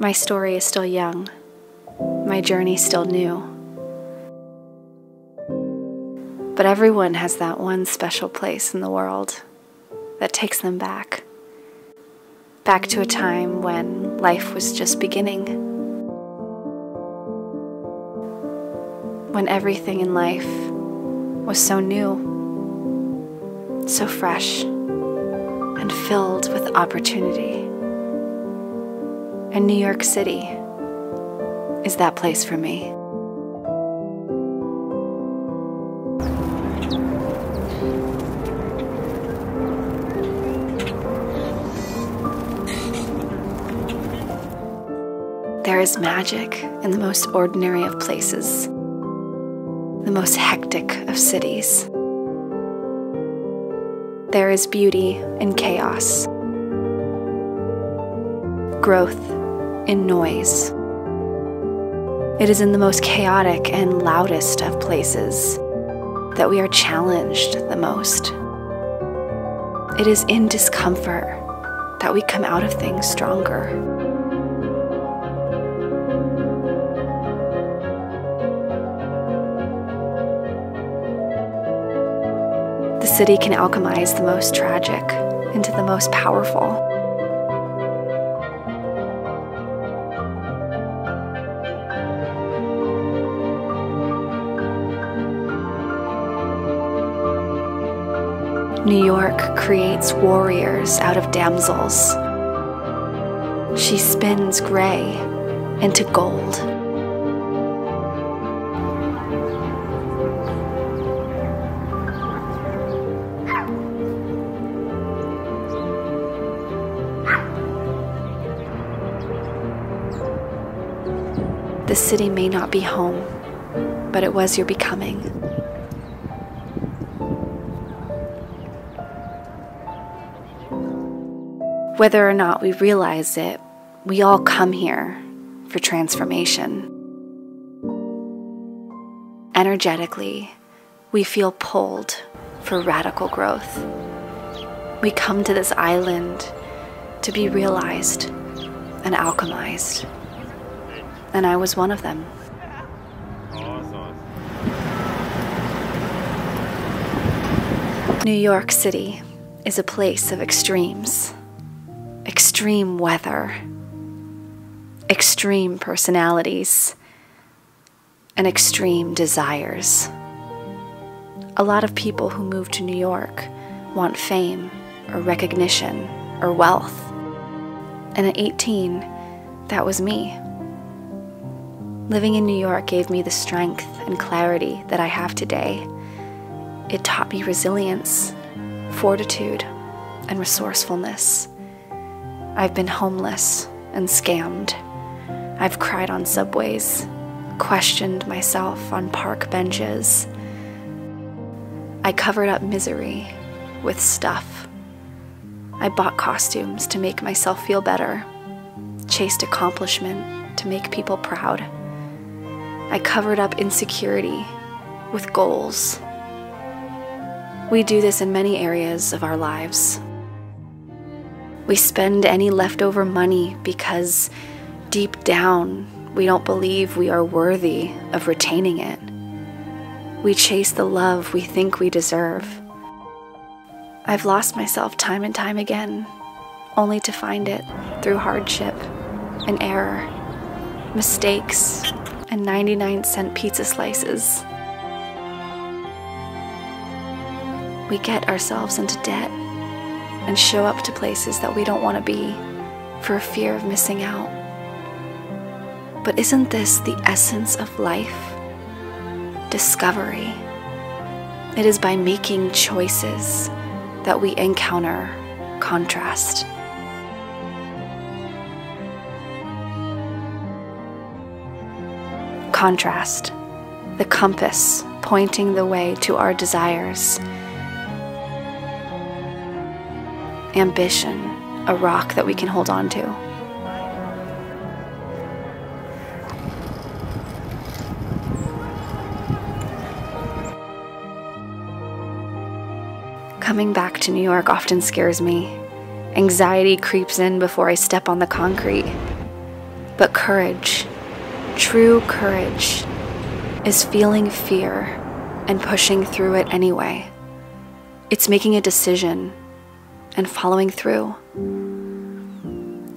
My story is still young, my journey still new. But everyone has that one special place in the world that takes them back. Back to a time when life was just beginning. When everything in life was so new, so fresh, and filled with opportunity. And New York City is that place for me. There is magic in the most ordinary of places, the most hectic of cities. There is beauty in chaos, growth in noise. It is in the most chaotic and loudest of places that we are challenged the most. It is in discomfort that we come out of things stronger. The city can alchemize the most tragic into the most powerful. New York creates warriors out of damsels. She spins gray into gold. The city may not be home, but it was your becoming. Whether or not we realize it, we all come here for transformation. Energetically, we feel pulled for radical growth. We come to this island to be realized and alchemized. And I was one of them. New York City is a place of extremes extreme weather, extreme personalities, and extreme desires. A lot of people who move to New York want fame or recognition or wealth. And at 18, that was me. Living in New York gave me the strength and clarity that I have today. It taught me resilience, fortitude, and resourcefulness. I've been homeless and scammed. I've cried on subways, questioned myself on park benches. I covered up misery with stuff. I bought costumes to make myself feel better, chased accomplishment to make people proud. I covered up insecurity with goals. We do this in many areas of our lives. We spend any leftover money because deep down we don't believe we are worthy of retaining it. We chase the love we think we deserve. I've lost myself time and time again, only to find it through hardship and error, mistakes, and 99 cent pizza slices. We get ourselves into debt and show up to places that we don't want to be for fear of missing out. But isn't this the essence of life? Discovery. It is by making choices that we encounter contrast. Contrast, the compass pointing the way to our desires ambition, a rock that we can hold on to. Coming back to New York often scares me. Anxiety creeps in before I step on the concrete. But courage, true courage, is feeling fear and pushing through it anyway. It's making a decision and following through.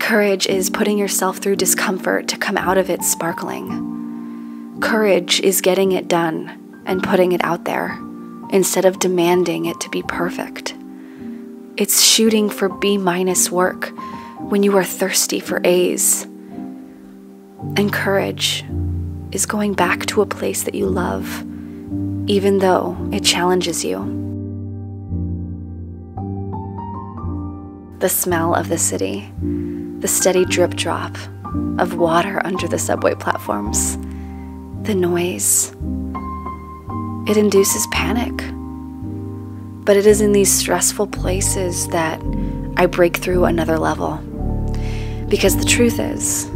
Courage is putting yourself through discomfort to come out of it sparkling. Courage is getting it done and putting it out there instead of demanding it to be perfect. It's shooting for B minus work when you are thirsty for A's. And courage is going back to a place that you love, even though it challenges you. The smell of the city the steady drip drop of water under the subway platforms, the noise. It induces panic. But it is in these stressful places that I break through another level. Because the truth is,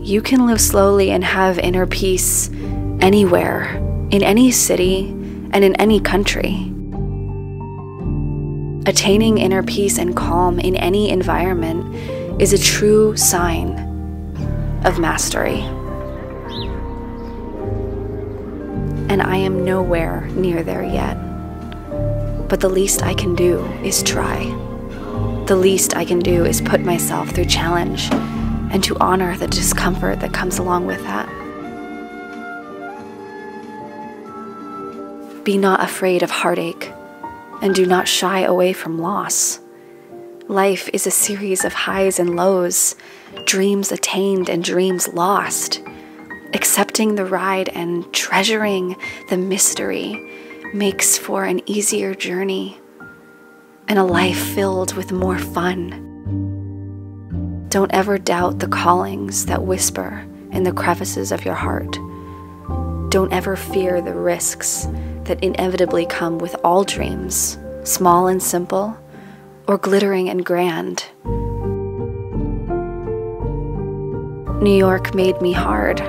you can live slowly and have inner peace anywhere, in any city, and in any country. Attaining inner peace and calm in any environment is a true sign of mastery. And I am nowhere near there yet. But the least I can do is try. The least I can do is put myself through challenge and to honor the discomfort that comes along with that. Be not afraid of heartache, and do not shy away from loss. Life is a series of highs and lows, dreams attained and dreams lost. Accepting the ride and treasuring the mystery makes for an easier journey and a life filled with more fun. Don't ever doubt the callings that whisper in the crevices of your heart. Don't ever fear the risks that inevitably come with all dreams, small and simple or glittering and grand. New York made me hard.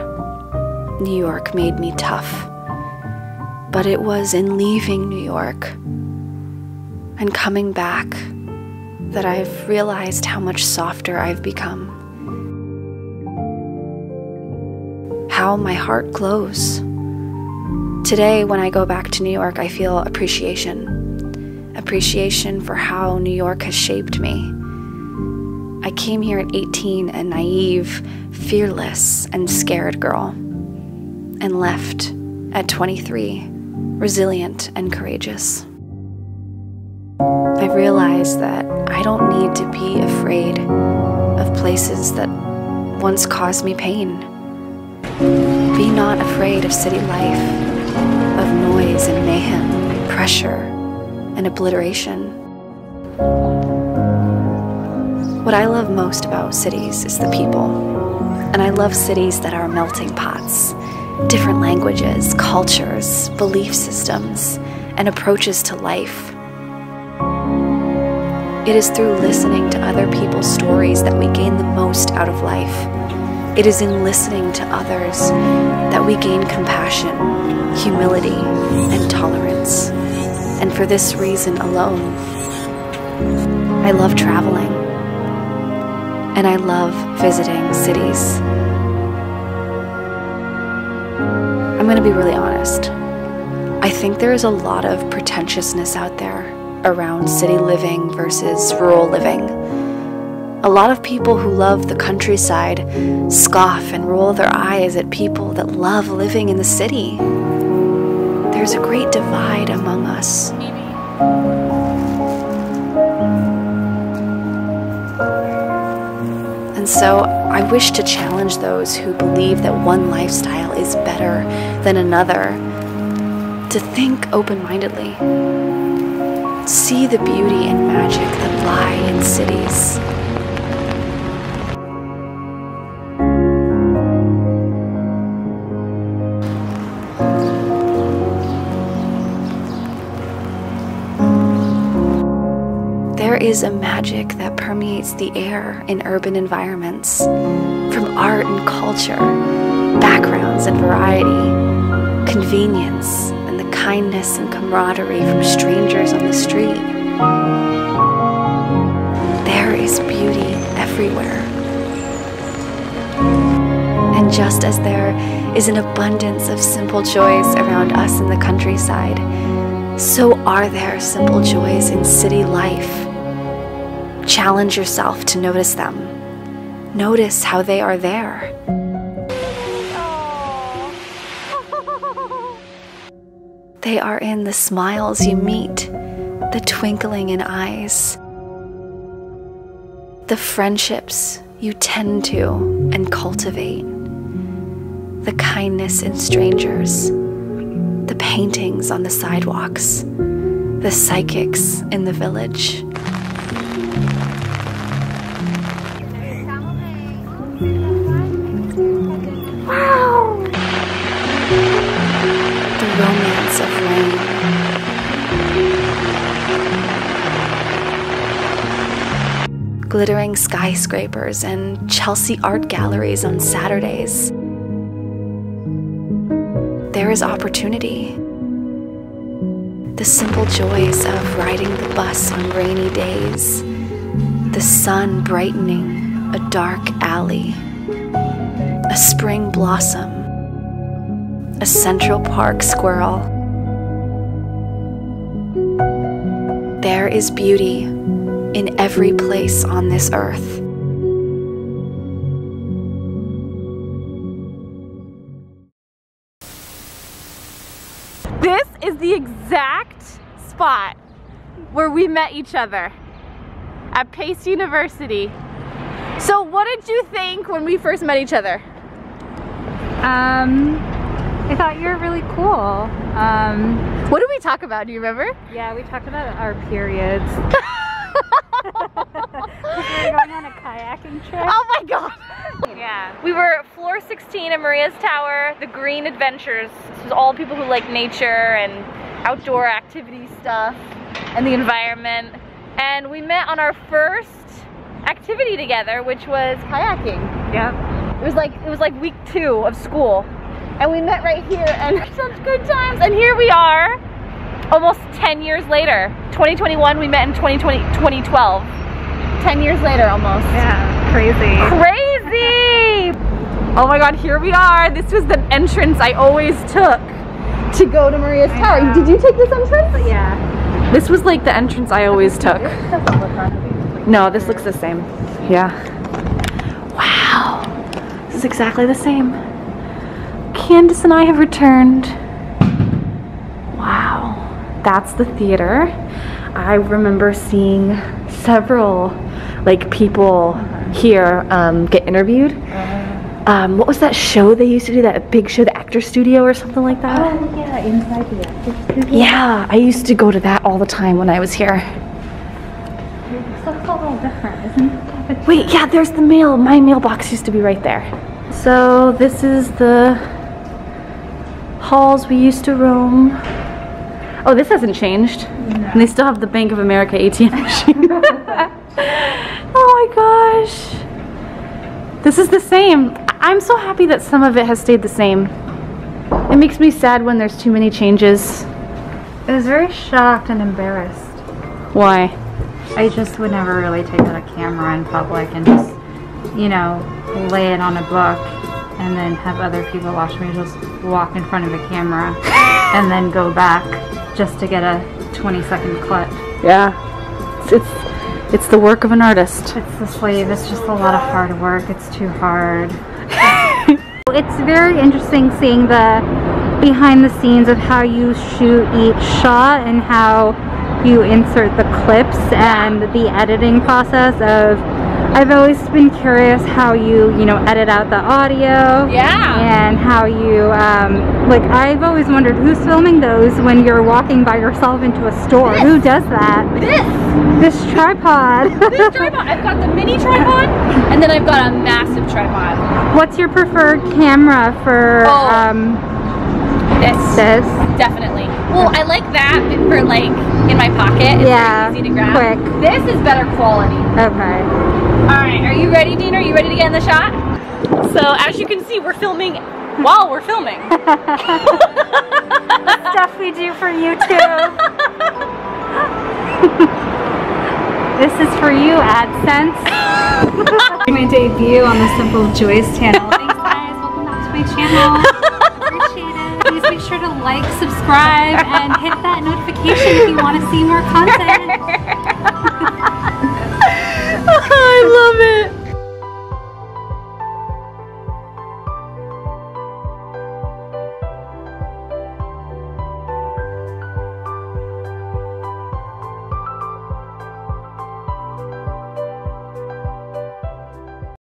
New York made me tough. But it was in leaving New York and coming back that I've realized how much softer I've become. How my heart glows. Today, when I go back to New York, I feel appreciation appreciation for how New York has shaped me. I came here at 18, a naive, fearless, and scared girl, and left at 23, resilient and courageous. I've realized that I don't need to be afraid of places that once caused me pain. Be not afraid of city life, of noise and mayhem, pressure, and obliteration. What I love most about cities is the people. And I love cities that are melting pots, different languages, cultures, belief systems, and approaches to life. It is through listening to other people's stories that we gain the most out of life. It is in listening to others that we gain compassion, humility, and tolerance and for this reason alone. I love traveling, and I love visiting cities. I'm going to be really honest. I think there is a lot of pretentiousness out there around city living versus rural living. A lot of people who love the countryside scoff and roll their eyes at people that love living in the city there's a great divide among us. And so I wish to challenge those who believe that one lifestyle is better than another to think open mindedly. See the beauty and magic that lie in cities. Is a magic that permeates the air in urban environments, from art and culture, backgrounds and variety, convenience and the kindness and camaraderie from strangers on the street. There is beauty everywhere. And just as there is an abundance of simple joys around us in the countryside, so are there simple joys in city life. Challenge yourself to notice them. Notice how they are there. They are in the smiles you meet, the twinkling in eyes, the friendships you tend to and cultivate, the kindness in strangers, the paintings on the sidewalks, the psychics in the village. Glittering skyscrapers and Chelsea art galleries on Saturdays. There is opportunity. The simple joys of riding the bus on rainy days, the sun brightening a dark alley, a spring blossom, a Central Park squirrel. There is beauty in every place on this earth. This is the exact spot where we met each other at Pace University. So what did you think when we first met each other? Um, I thought you were really cool. Um, What did we talk about? Do you remember? yeah, we talked about our periods. we were going on a kayaking trip. Oh my god! Yeah. We were at floor 16 at Maria's Tower, the Green Adventures. This was all people who like nature and outdoor activity stuff and the environment. And we met on our first activity together, which was kayaking. Yeah. It was like it was like week two of school. And we met right here and such good times. And here we are almost 10 years later. 2021, we met in 2020, 2012. 10 years later almost. Yeah, crazy. Crazy! Oh my god, here we are. This was the entrance I always took to go to Maria's I Tower. know. Did you take this entrance? Yeah. This was like the entrance I always took. No, this looks the same. Yeah. Wow. This is exactly the same. Candice and I have returned. Wow. That's the theater. I remember seeing several like people here um, get interviewed. Um, what was that show they used to do? That big show, the Actor Studio or something like that? Oh yeah, inside the Actors Studio. Yeah, I used to go to that all the time when I was here. So it's a little different, isn't it? Wait, yeah, there's the mail. My mailbox used to be right there. So this is the halls we used to roam. Oh, this hasn't changed. And they still have the Bank of America ATM machine. oh my gosh. This is the same. I'm so happy that some of it has stayed the same. It makes me sad when there's too many changes. I was very shocked and embarrassed. Why? I just would never really take out a camera in public and just, you know, lay it on a book and then have other people watch me just walk in front of a camera and then go back just to get a 20 second clip. Yeah. It's, it's, it's the work of an artist. It's the slave. It's just a lot of hard work. It's too hard. it's very interesting seeing the behind the scenes of how you shoot each shot and how you insert the clips and the editing process of I've always been curious how you, you know, edit out the audio. Yeah. And how you, um, like, I've always wondered who's filming those when you're walking by yourself into a store. Who does that? This! This tripod. this tripod. I've got the mini tripod, and then I've got a massive tripod. What's your preferred camera for Oh. um, This, this? definitely. Well, I like that for like in my pocket. It's Yeah, easy to grab. quick. This is better quality. Okay. All right, are you ready, Dean? Are you ready to get in the shot? So as you can see, we're filming while we're filming. Stuff we do for YouTube. this is for you, AdSense. My debut on the Simple Joys channel. Thanks guys, welcome back to my channel. Appreciate it. Please make sure to like, subscribe, and hit that notification if you want to see more content. I love it.